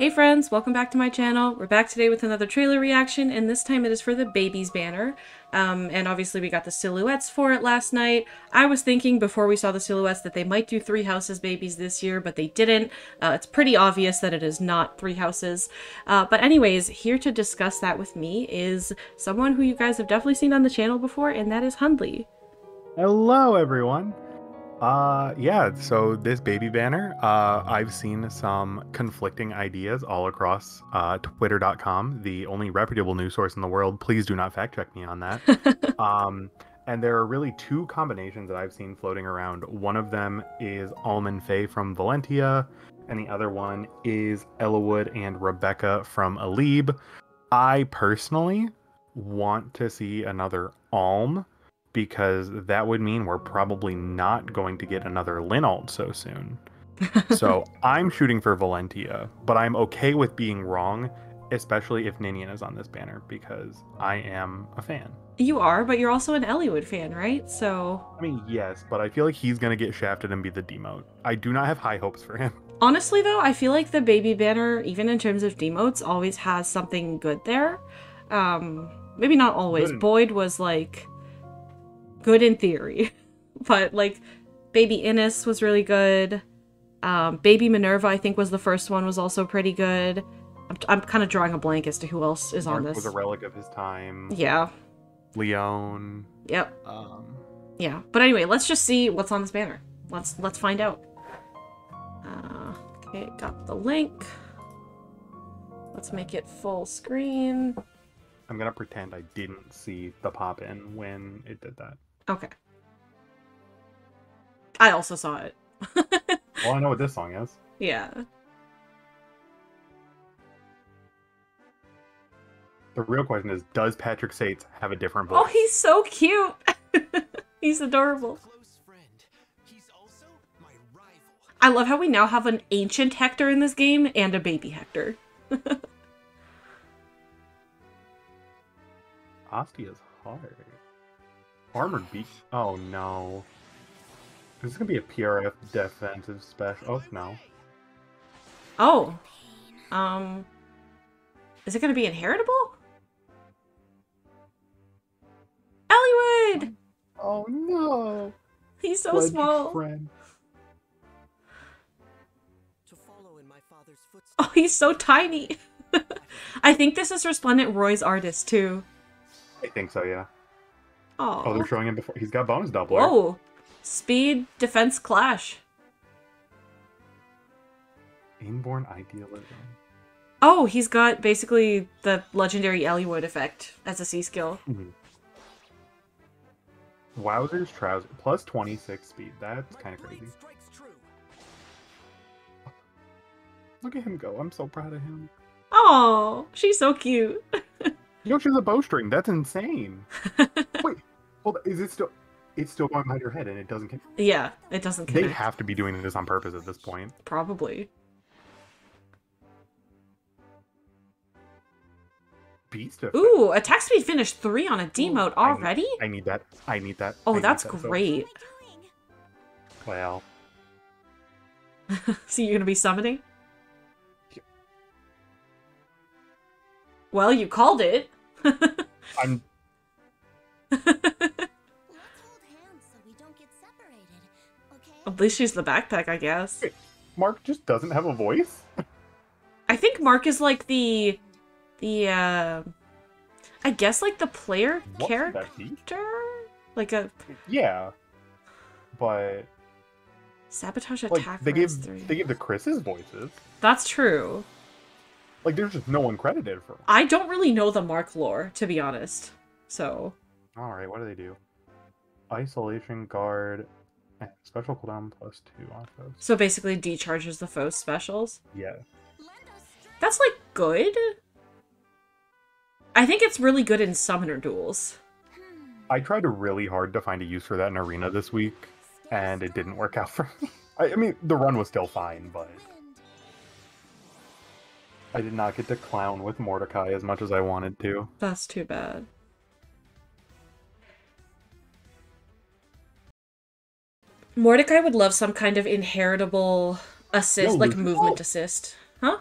Hey friends, welcome back to my channel. We're back today with another trailer reaction, and this time it is for the Babies banner. Um, and obviously we got the silhouettes for it last night. I was thinking before we saw the silhouettes that they might do Three Houses Babies this year, but they didn't. Uh, it's pretty obvious that it is not Three Houses. Uh, but anyways, here to discuss that with me is someone who you guys have definitely seen on the channel before, and that is Hundley. Hello, everyone. Uh, yeah, so this baby banner, uh, I've seen some conflicting ideas all across uh, twitter.com, the only reputable news source in the world. Please do not fact check me on that. um, and there are really two combinations that I've seen floating around. One of them is Alm and Faye from Valentia, and the other one is Eliwood and Rebecca from Elibe. I personally want to see another Alm because that would mean we're probably not going to get another Linald so soon. so I'm shooting for Valentia, but I'm okay with being wrong, especially if Ninian is on this banner because I am a fan. You are, but you're also an Eliwood fan, right? So. I mean, yes, but I feel like he's gonna get shafted and be the demote. I do not have high hopes for him. Honestly, though, I feel like the baby banner, even in terms of demotes, always has something good there. Um, maybe not always. Good. Boyd was like good in theory. but like Baby Innes was really good. Um, Baby Minerva, I think, was the first one, was also pretty good. I'm, I'm kind of drawing a blank as to who else is Mark on this. was a relic of his time. Yeah. Leon. Yep. Um. Yeah, but anyway, let's just see what's on this banner. Let's let's find out. Uh, okay, got the link. Let's make it full screen. I'm gonna pretend I didn't see the pop in when it did that. Okay. I also saw it. well, I know what this song is. Yeah. The real question is, does Patrick Seitz have a different oh, voice? Oh, he's so cute. he's adorable. I love how we now have an ancient Hector in this game and a baby Hector. Ostia is hard. Armored beak. Oh no. This is gonna be a PRF defensive special. Oh no. Oh. Um. Is it gonna be inheritable? Eliwood! Oh no. He's so small. Friend. Oh, he's so tiny. I think this is Resplendent Roy's artist too. I think so, yeah. Aww. Oh, they're showing him before. He's got bonus doubler. Oh, speed, defense, clash. Inborn idealism. Oh, he's got basically the legendary Eliwood effect as a C skill. Mm -hmm. Wowzer's trouser plus 26 speed. That's kind of crazy. Look at him go. I'm so proud of him. Oh, she's so cute. you know, she's a bowstring. That's insane. Wait, Hold on, is it still? It's still going behind your head, and it doesn't. Connect. Yeah, it doesn't. Connect. They have to be doing this on purpose at this point. Probably. Beast effect. Ooh, attack speed finished three on a demote already. I need, I need, that. I need that. Oh, that's that, great. So. Well. so you're gonna be summoning? Yeah. Well, you called it. I'm At least she's the backpack, I guess. Wait, Mark just doesn't have a voice? I think Mark is like the the uh I guess like the player what character? Like a Yeah. But sabotage attack like, they gave three. they gave the Chris's voices. That's true. Like there's just no one credited for. I don't really know the Mark lore, to be honest. So Alright, what do they do? Isolation guard special cooldown plus two on foes. So basically decharges the foe specials? Yeah. That's like good. I think it's really good in summoner duels. I tried really hard to find a use for that in arena this week, and it didn't work out for me. I, I mean, the run was still fine, but I did not get to clown with Mordecai as much as I wanted to. That's too bad. Mordecai would love some kind of inheritable assist, like movement assist. Huh?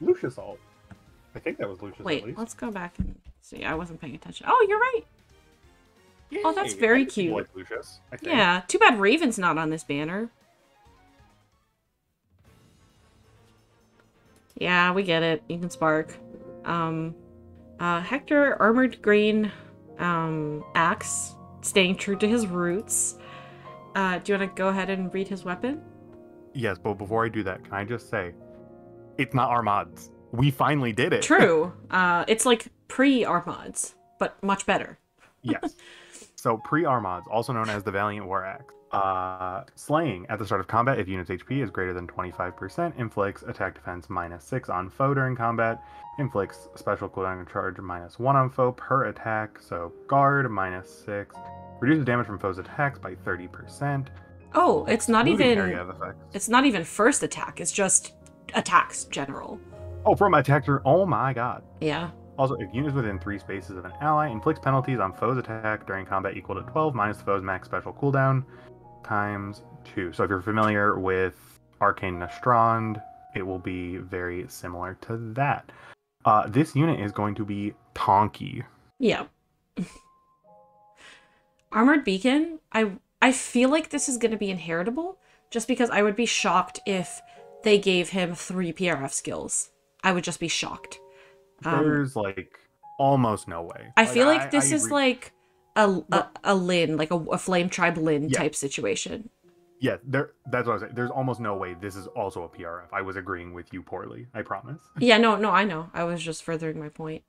Lucius ult. I think that was Lucius. at Wait, least. let's go back and see. I wasn't paying attention. Oh, you're right. oh, that's very I cute. Like Lucius. I think. Yeah. Too bad Raven's not on this banner. Yeah, we get it. You can spark. Um, uh, Hector armored green, um, axe, staying true to his roots. Uh, do you want to go ahead and read his weapon? Yes, but before I do that, can I just say, it's not Armads. We finally did it. True. uh, it's like pre Armads, but much better. yes. So pre Armads, also known as the Valiant War Axe. Uh, slaying at the start of combat if unit's HP is greater than 25%, inflicts attack defense minus 6 on foe during combat, inflicts special cooldown and charge minus 1 on foe per attack, so guard minus 6, reduces damage from foes' attacks by 30%. Oh, it's not even. It's not even first attack. It's just attacks general. Oh, from attacker. Oh my god. Yeah. Also, if units within three spaces of an ally inflicts penalties on foe's attack during combat equal to 12 minus the foe's max special cooldown times 2. So if you're familiar with Arcane Nastrand, it will be very similar to that. Uh, this unit is going to be Tonky. Yeah. Armored Beacon, I I feel like this is going to be inheritable just because I would be shocked if they gave him 3 PRF skills. I would just be shocked. Um, There's like almost no way. I feel like I- this I is like a, a, a Lyn, like a, a Flame Tribe Lyn Yeah. type situation. Yeah, there. That's what I was saying. There's almost no way this is also a PRF. I was agreeing with you poorly. I promise. Yeah, no, no, I know. I was just furthering my point.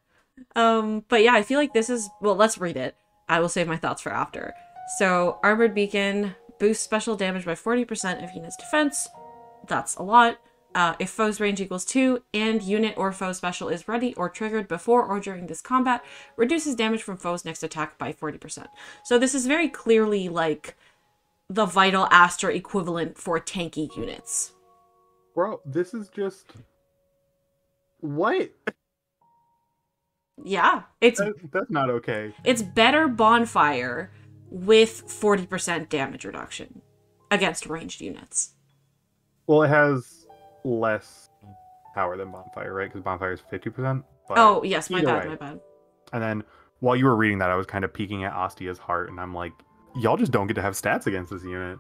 Um, but yeah, I feel like this is well, let's read it. I will save my thoughts for after. So, Armored Beacon boosts special damage by 40% of unit's defense. That's a lot. Uh, if foe's range equals 2 and unit or foe special is ready or triggered before or during this combat, reduces damage from foe's next attack by 40%. So, this is very clearly like the Vital Astra equivalent for tanky units. Bro, this is just what? Yeah, it's That, that's not okay. It's better bonfire with 40% damage reduction against ranged units. Well, it has less power than bonfire, right? Because bonfire is fifty percent. oh, yes, my bad, way. my bad. And then while you were reading that, I was kind of peeking at Ostia's heart, and I'm like, y'all just don't get to have stats against this unit.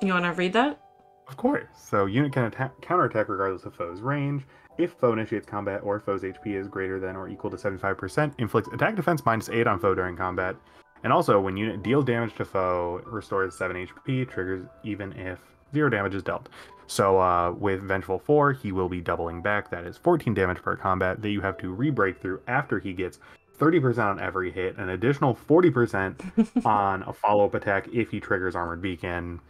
You want to read that? Of course. So unit can attack, counterattack regardless of foe's range. If foe initiates combat or foe's HP is greater than or equal to 75%, inflicts attack defense minus 8 on foe during combat. And also, when unit deals damage to foe, restores 7 HP, triggers even if 0 damage is dealt. So uh, with Vengeful 4, he will be doubling back. That is 14 damage per combat that you have to re-break through after he gets 30% on every hit, an additional 40% on a follow-up attack if he triggers Armored Beacon.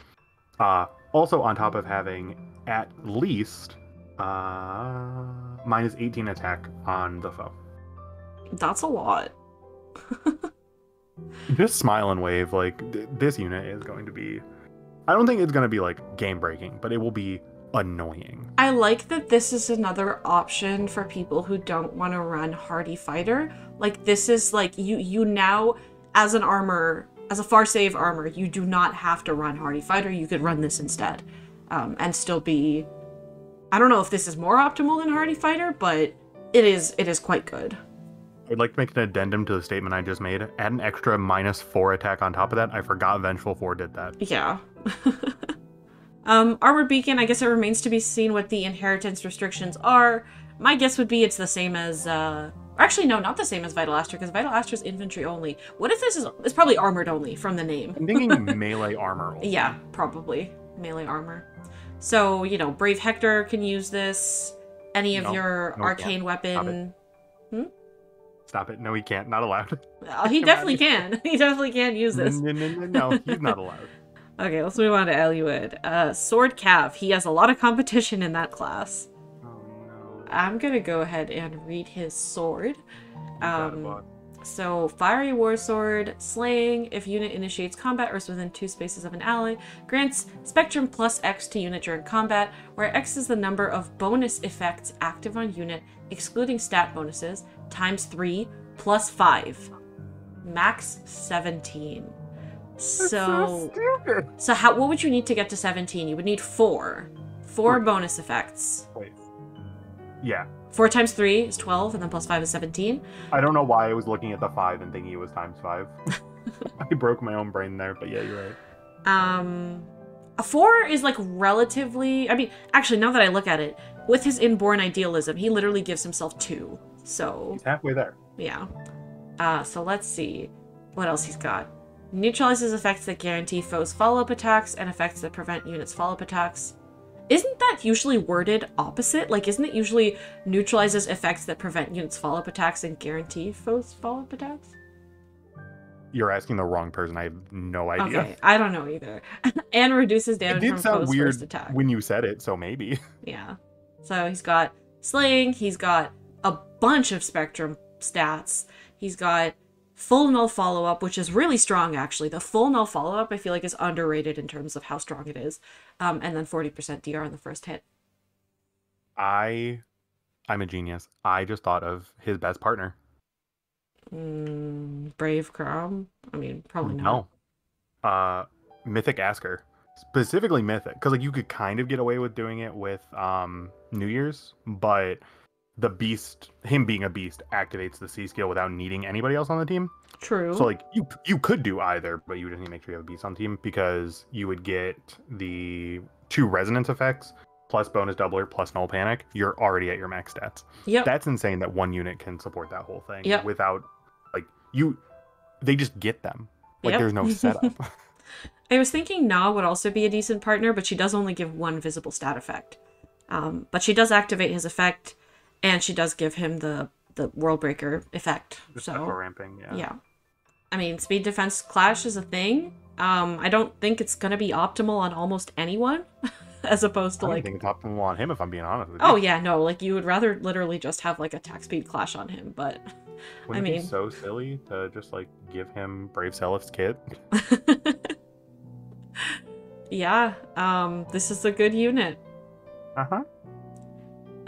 Uh, also, on top of having at least uh, minus 18 attack on the foe. That's a lot. Just smile and wave. Like, th- this unit is going to be. I don't think it's going to be like game breaking, but it will be annoying. I like that this is another option for people who don't want to run hardy fighter. Like this is like you you now as an armor as a far save armor, you do not have to run hardy fighter. You could run this instead, um, and still be. I don't know if this is more optimal than hardy fighter, but it is it is quite good. I'd like to make an addendum to the statement I just made. Add an extra minus four attack on top of that. I forgot Vengeful 4 did that. Yeah. um, Armored Beacon, I guess it remains to be seen what the inheritance restrictions are. My guess would be it's the same as, uh, actually, no, not the same as Vital Astra, because Vital Astra is infantry only. What if this is, it's probably armored only from the name. I'm thinking melee armor. Yeah, probably. Melee armor. So, you know, Brave Hector can use this. Any of No, your no, arcane weapon. Stop it. No, he can't. Not allowed. Uh, he definitely can. He definitely can use this. No, no, no, no, he's not allowed. Okay, let's move on to Eliwood. Uh, Sword Calf. He has a lot of competition in that class. I'm gonna go ahead and read his sword. Um, so, Fiery War Sword, Slaying, if unit initiates combat or is within two spaces of an ally, grants Spectrum plus X to unit during combat, where X is the number of bonus effects active on unit, excluding stat bonuses, times 3 plus 5. Max 17. That's So, stupid. so how what would you need to get to 17? You would need 4. 4 Right. bonus effects. Wait. Yeah. Four times three is twelve, and then plus five is seventeen. I don't know why I was looking at the five and thinking it was times five. I broke my own brain there, but yeah, you're right. Um, a four is like relatively. I mean, actually, now that I look at it, with his inborn idealism, he literally gives himself two. So He's halfway there. yeah. Uh, so let's see what else he's got. Neutralizes effects that guarantee foes follow-up attacks and effects that prevent units follow-up attacks. Usually worded opposite? Like, isn't it usually neutralizes effects that prevent units follow-up attacks and guarantee foes follow-up attacks? You're asking the wrong person. I have no idea. Okay, I don't know either. and reduces damage from foes' weird first attack. when you said it, so maybe. Yeah. So he's got slaying, he's got a bunch of spectrum stats. He's got full null follow up, which is really strong actually. The full null follow up I feel like is underrated in terms of how strong it is. Um, and then 40% DR on the first hit. I, I'm a genius. I just thought of his best partner. Mm, Brave Chrom? I mean, probably not. No. Uh, Mythic Askr. Specifically Mythic. Because, like, you could kind of get away with doing it with um New Year's, but the beast, him being a beast, activates the C skill without needing anybody else on the team. True. So, like, you you could do either, but you would just need to make sure you have a beast on team because you would get the two resonance effects plus bonus doubler plus null panic. You're already at your max stats. Yeah. That's insane that one unit can support that whole thing Yep. without like you they just get them. Like Yep. there's no setup. I was thinking Na would also be a decent partner, but she does only give one visible stat effect. Um, but she does activate his effect, and she does give him the the World Breaker effect. The so ramping, yeah. yeah. I mean, speed defense clash is a thing. Um, I don't think it's gonna be optimal on almost anyone, as opposed to like. think it's optimal on him if I'm being honest with you. Oh yeah, no, like you would rather literally just have like attack speed clash on him, but Wouldn't I it mean- be so silly to just like give him Brave Seliph's kit? yeah, um, this is a good unit. Uh-huh.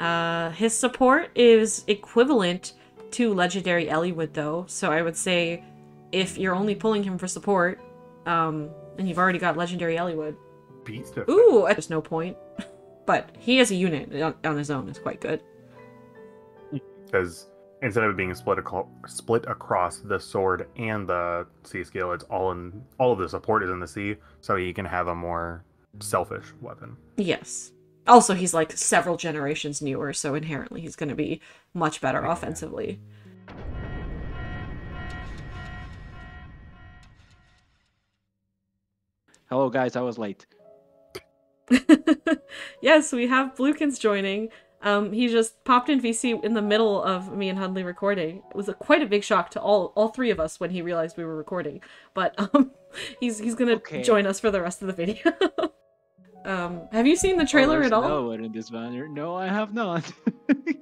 Uh, his support is equivalent to legendary Eliwood, though. So I would say, if you're only pulling him for support, um, and you've already got legendary Eliwood, Beast of ooh, there's no point. but he as a unit on, on his own is quite good. because instead of it being split aco- split across the sword and the C skill, it's all in all of the support is in the C, so he can have a more selfish weapon. Yes. Also, he's like several generations newer, so inherently he's going to be much better Yeah. offensively. Hello, guys. I was late. yes, we have Blukins joining. Um, he just popped in VC in the middle of me and Hundley recording. It was a, quite a big shock to all all three of us when he realized we were recording. But um, he's he's gonna Okay. join us for the rest of the video. um, have you seen the Oh, trailer there's at all? No in this banner. No, I have not.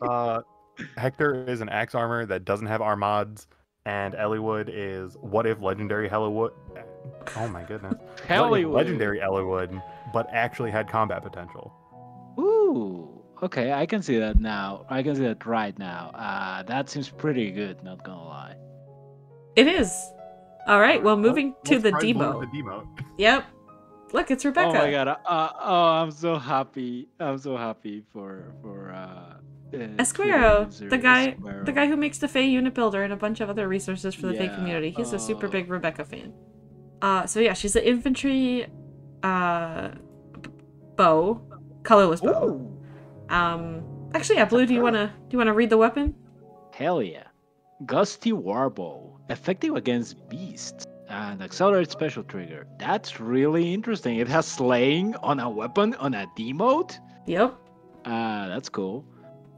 Uh, Hector is an axe armor that doesn't have armads, and Eliwood is what if legendary Hellowood? Oh my goodness! What if Hollywood. legendary Eliwood, but actually had combat potential. Ooh. Okay, I can see that now. I can see that right now. Uh, that seems pretty good. Not gonna lie. It is. All right. Well, moving to Let's the demo. The demo. Yep. Look, it's Rebecca. Oh my god. Uh, oh, I'm so happy. I'm so happy for for uh. uh, Esquero, the guy, Esquero. the guy who makes the FEH unit builder and a bunch of other resources for the FEH Yeah, community. He's a super uh, big Rebecca fan. Uh, so yeah, she's an infantry, uh, bow, colorless bow. Ooh. Um, actually, yeah, Blue, do you wanna do you wanna read the weapon? Hell yeah. Gusty Warbow. Effective against beasts. And accelerate special trigger. That's really interesting. It has slaying on a weapon on a demote. Yep. Uh, that's cool.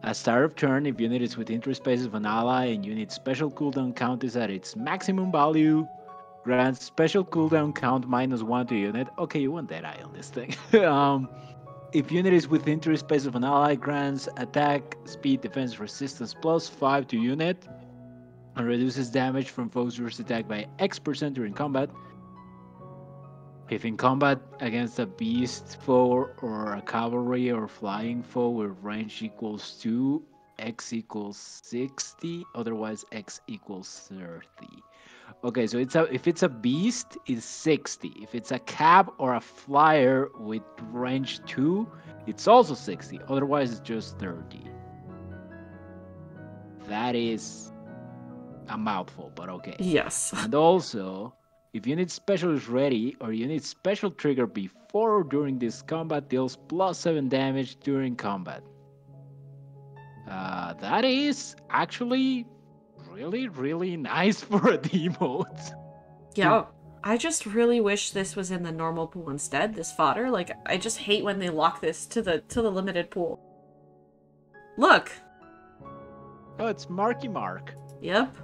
At start of turn, if unit is within three spaces of an ally and unit special cooldown count is at its maximum value, grants special cooldown count minus one to unit. Okay, you want that eye on this thing. um, if unit is within three spaces of an ally, grants attack, speed, defense, resistance plus five to unit, and reduces damage from foes first attack by X percent during combat. If in combat against a beast foe or a cavalry or flying foe with range equals 2, x equals 60, otherwise x equals 30. Okay, so it's a if it's a beast, it's 60. If it's a cab or a flyer with range 2, it's also 60. Otherwise, it's just 30. that is a mouthful, but okay. Yes. And also, if unit special is ready or you need special trigger before or during this combat deals plus 7 damage during combat. Uh, that is actually really, really nice for a demote. Yeah. I just really wish this was in the normal pool instead, this fodder. Like I just hate when they lock this to the to the limited pool. Look. Oh, it's Marky Mark. Yep.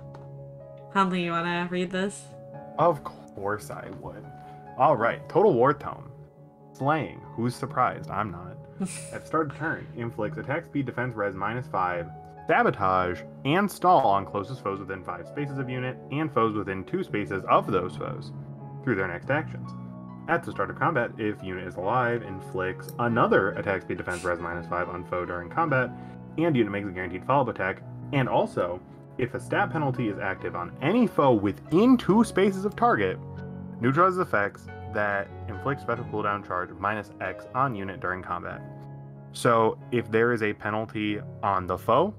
Hundley, you wanna read this? Of course I would. All right, Total War Tome. Slaying. Who's surprised? I'm not. At start of turn, inflicts attack speed, defense, res minus five, sabotage, and stall on closest foes within five spaces of unit and foes within two spaces of those foes through their next actions. At the start of combat, if unit is alive, inflicts another attack speed, defense, res minus five on foe during combat, and unit makes a guaranteed follow-up attack. And also, if a stat penalty is active on any foe within two spaces of target, neutralizes effects that inflict special cooldown charge minus X on unit during combat. So if there is a penalty on the foe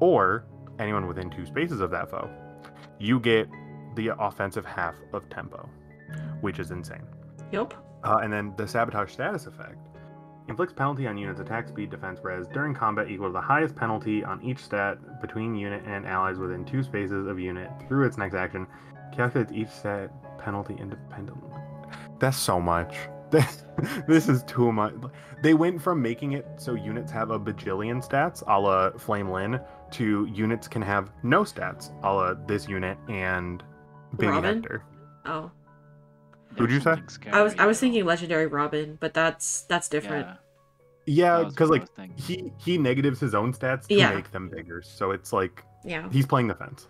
or anyone within two spaces of that foe, you get the offensive half of tempo, which is insane. Yep. Uh, and then the sabotage status effect inflicts penalty on units attack speed defense res during combat equal to the highest penalty on each stat between unit and allies within two spaces of unit through its next action. Calculates each stat penalty independently. That's so much. This is too much. They went from making it so units have a bajillion stats a la flame Lyn to units can have no stats a la this unit and baby Robin? hector. Oh. Who'd you say? There's I was I was scary, thinking legendary Robin, but that's that's different. yeah because what I like he he negatives his own stats to Yeah. make them bigger. So it's like Yeah. he's playing the fence.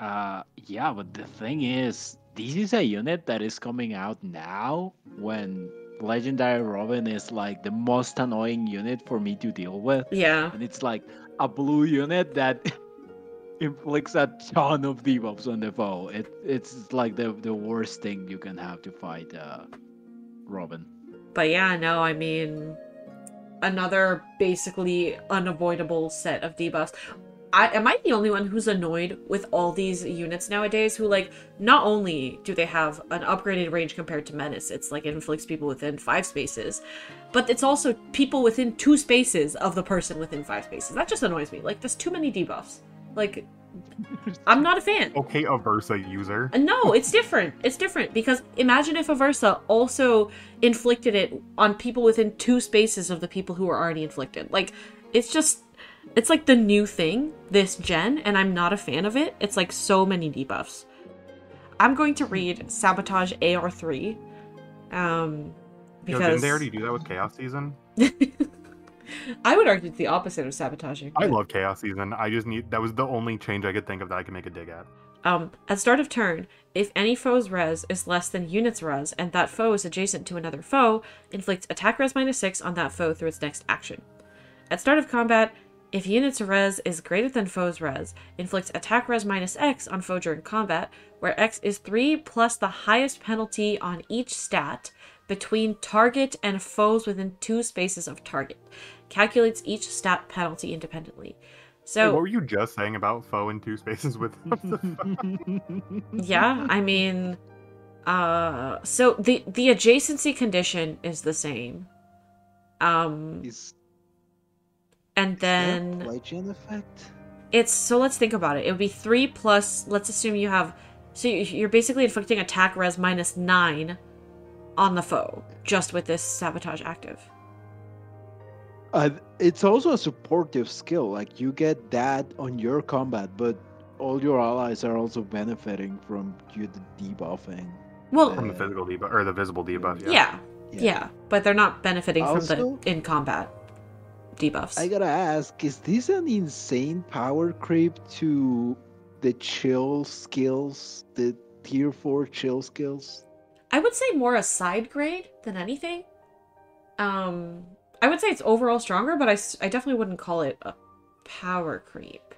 Uh, yeah, but the thing is, this is a unit that is coming out now when Legendary Robin is like the most annoying unit for me to deal with. Yeah. And it's like a blue unit that inflicts a ton of debuffs on the foe. It it's like the the worst thing you can have to fight uh Robin. But yeah, no, I mean another basically unavoidable set of debuffs. I, am I the only one who's annoyed with all these units nowadays who like not only do they have an upgraded range compared to Menace, it's like it inflicts people within five spaces, but it's also people within two spaces of the person within five spaces. That just annoys me. Like there's too many debuffs. Like I'm not a fan. Okay, Aversa user. Uh, No, it's different. It's different because imagine if Aversa also inflicted it on people within two spaces of the people who are already inflicted. Like, it's just, it's like the new thing this gen, and I'm not a fan of it. It's like so many debuffs. I'm going to read Sabotage AR3. Um, Yo, because didn't they already do that with Chaos Season? I would argue it's the opposite of sabotaging. I love Chaos Season. I just need that was the only change I could think of that I could make a dig at. Um, at start of turn, if any foe's res is less than unit's res and that foe is adjacent to another foe, inflict attack res minus 6 on that foe through its next action. At start of combat, if unit's res is greater than foe's res, inflicts attack res minus X on foe during combat, where X is 3 plus the highest penalty on each stat between target and foes within two spaces of target. Calculates each stat penalty independently. Hey, So, what were you just saying about foe in two spaces with? yeah i mean uh so the the adjacency condition is the same um Is and then then legend effect? it's so let's think about it it would be three plus let's assume you have so you're basically inflicting attack res minus nine on the foe just with this sabotage active Uh, it's also a supportive skill. Like you get that on your combat, but all your allies are also benefiting from you debuffing. well From the physical debuff or the visible debuff. yeah yeah, but they're not benefiting from the in combat debuffs I gotta ask, is this an insane power creep to the chill skills, the tier four chill skills? I would say more a side grade than anything. Um, I would say it's overall stronger, but I, I definitely wouldn't call it a power creep.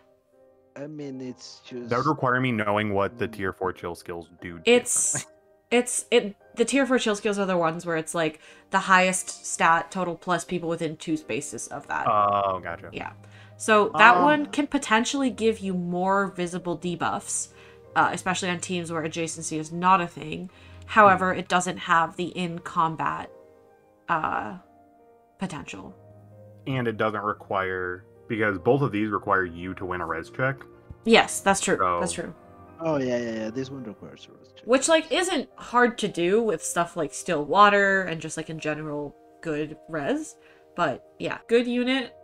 I mean, it's just That would require me knowing what the tier four chill skills do. It's it's it the tier four chill skills are the ones where it's like the highest stat total plus people within two spaces of that. Oh, gotcha. yeah. So that Um, one can potentially give you more visible debuffs, uh, especially on teams where adjacency is not a thing. However, it doesn't have the in combat uh, potential. And it doesn't require because both of these require you to win a res check. Yes, that's true. That's true. Oh yeah, yeah, yeah. This one requires a rest check. Which like isn't hard to do with stuff like still water and just like in general good res. But yeah, good unit.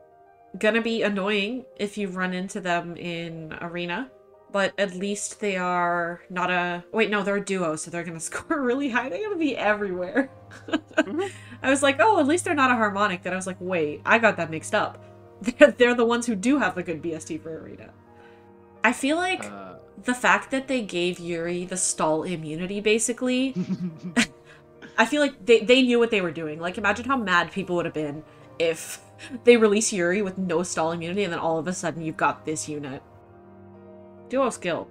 Gonna be annoying if you run into them in arena. But at least they are not a wait, no, they're a duo, so they're gonna score really high. They're gonna be everywhere. I was like, oh, at least they're not a harmonic. Then I was like, wait, I got that mixed up. They're, they're the ones who do have the good BST for arena. I feel like Uh, the fact that they gave Yuri the stall immunity basically, I feel like they, they knew what they were doing. Like imagine how mad people would have been if they release Yuri with no stall immunity and then all of a sudden you've got this unit. Duo skill.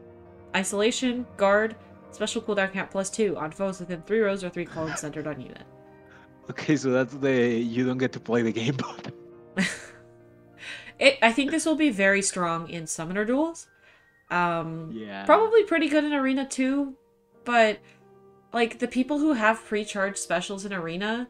Isolation, guard, special cooldown count plus two on foes within three rows or three columns centered on unit. okay, so that's the you don't get to play the game bot. It I think this will be very strong in summoner duels. Um Yeah. probably pretty good in arena too but like the people who have pre-charged specials in arena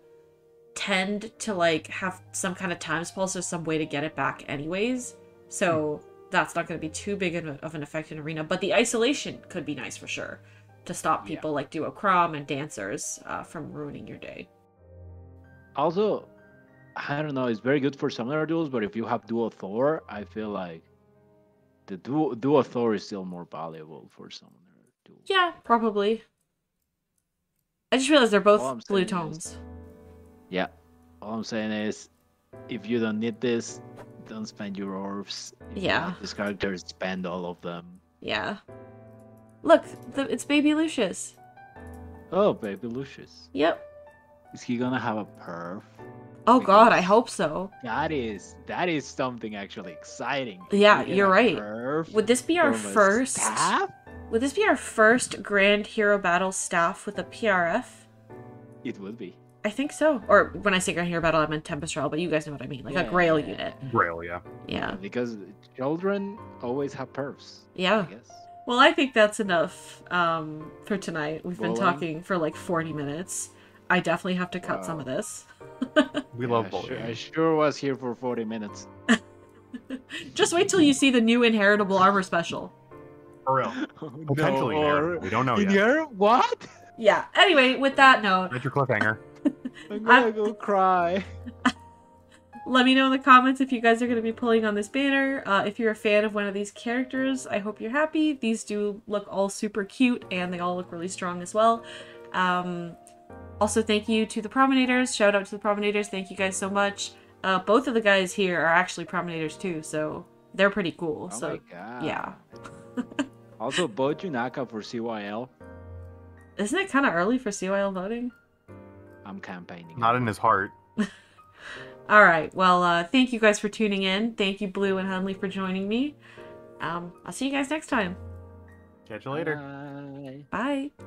tend to like have some kind of time pulse or some way to get it back anyways so that's not going to be too big of, a- of an effect in arena but the isolation could be nice for sure to stop Yeah. people like duo Chrom and dancers uh, from ruining your day Also, I don't know. It's very good for summoner duels, but if you have duo Thor, I feel like the duo duo Thor is still more valuable for summoner duels. yeah probably i just realized they're both blue saying is- tones Yeah. All I'm saying is, if you don't need this, don't spend your orbs. If Yeah. This character spend all of them. yeah look the, it's baby lucius Oh, baby Lucius. yep Is he gonna have a perf? Oh god, I hope so. That is that is something actually exciting. Yeah, you're right. Would this be our first? staff, Would this be our first Grand Hero Battle staff with a PRF? It would be. I think so. Or when I say Grand Hero Battle, I meant Tempest Trial, but you guys know what I mean, like a Grail unit. Grail, yeah. Yeah, Because children always have perfs. yeah. I guess. Well, I think that's enough um, for tonight. We've been talking for like 40 minutes. I definitely have to cut some of this. We love I bullying. sure, I sure was here for 40 minutes. Just wait till you see the new inheritable armor special. For real. Oh, Potentially no, or- We don't know yet. here? What? Yeah. Anyway, with that note, That's your cliffhanger. I'm gonna I'm- go cry. Let me know in the comments if you guys are going to be pulling on this banner. Uh, if you're a fan of one of these characters, I hope you're happy. These do look all super cute and they all look really strong as well. Um, also, thank you to the Prominators. Shout out to the Prominators. Thank you guys so much. Uh, both of the guys here are actually Prominators too, so they're pretty cool. Oh so my god. yeah. also, vote Yunaka for CYL. isn't it kind of early for CYL voting? I'm campaigning. Not in his heart. All right. Well, uh, thank you guys for tuning in. Thank you, Blue and Hundley, for joining me. Um, I'll see you guys next time. Catch you later. Bye. Bye.